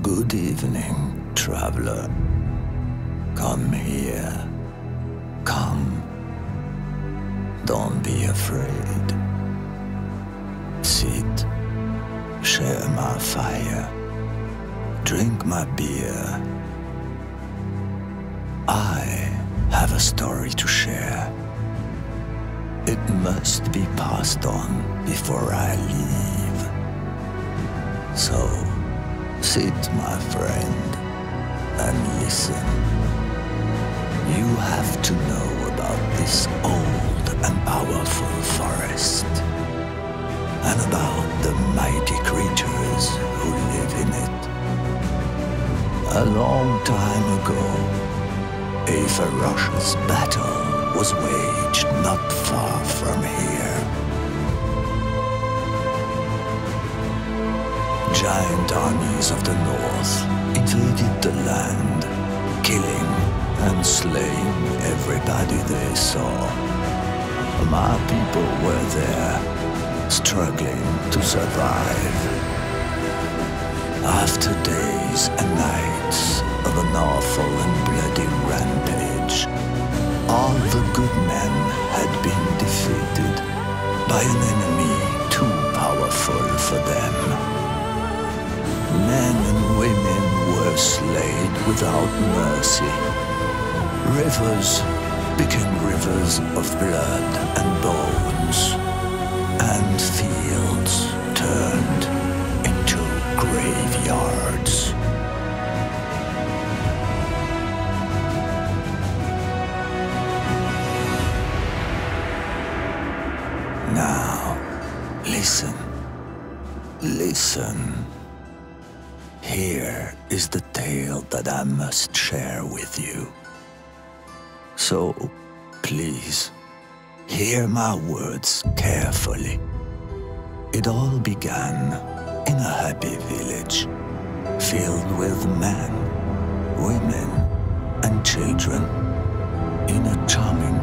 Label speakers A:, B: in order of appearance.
A: Good evening, traveler. Come here. Come. Don't be afraid. Sit. Share my fire. Drink my beer. I have a story to share. It must be passed on before I leave. So, sit, my friend, and listen. You have to know about this old and powerful forest, and about the mighty creatures who live in it. A long time ago, a ferocious battle was waged not far from here. Giant armies of the north invaded the land, killing and slaying everybody they saw. My people were there, struggling to survive. After days and nights of an awful and bloody rampage, all the good men had been defeated by an enemy too powerful for them. Men and women were slain without mercy. Rivers became rivers of blood and bones, and fields turned into graveyards. Now, listen. Listen. Here is the tale that I must share with you. So, please, hear my words carefully. It all began in a happy village, filled with men, women, and children, in a charming